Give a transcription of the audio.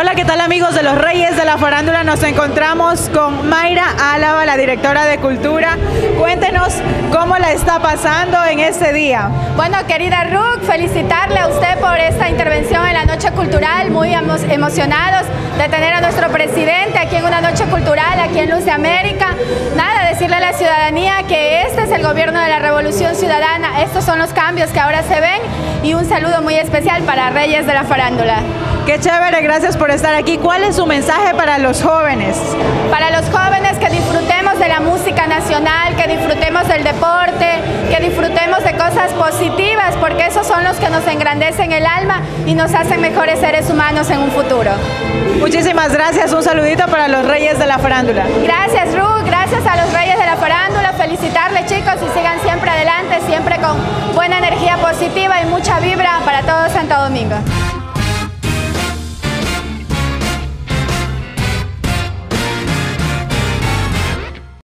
Hola, ¿qué tal amigos de los Reyes de la Farándula? Nos encontramos con Mayra Álava, la directora de Cultura. Cuéntenos cómo la está pasando en este día. Bueno, querida Ruth, felicitarle a usted por esta intervención en la Noche Cultural, muy emocionados de tener a nuestro presidente aquí en una Noche Cultural, aquí en Luz de América. Decirle a la ciudadanía que este es el gobierno de la Revolución Ciudadana, estos son los cambios que ahora se ven y un saludo muy especial para Reyes de la Farándula. Qué chévere, gracias por estar aquí. ¿Cuál es su mensaje para los jóvenes? Para los jóvenes que disfrutemos de la música nacional, que disfrutemos del deporte, que disfrutemos de cosas positivas, porque esos son los que nos engrandecen el alma y nos hacen mejores seres humanos en un futuro. Muchísimas gracias, un saludito para los Reyes de la Farándula. Gracias Ruth, con buena energía positiva y mucha vibra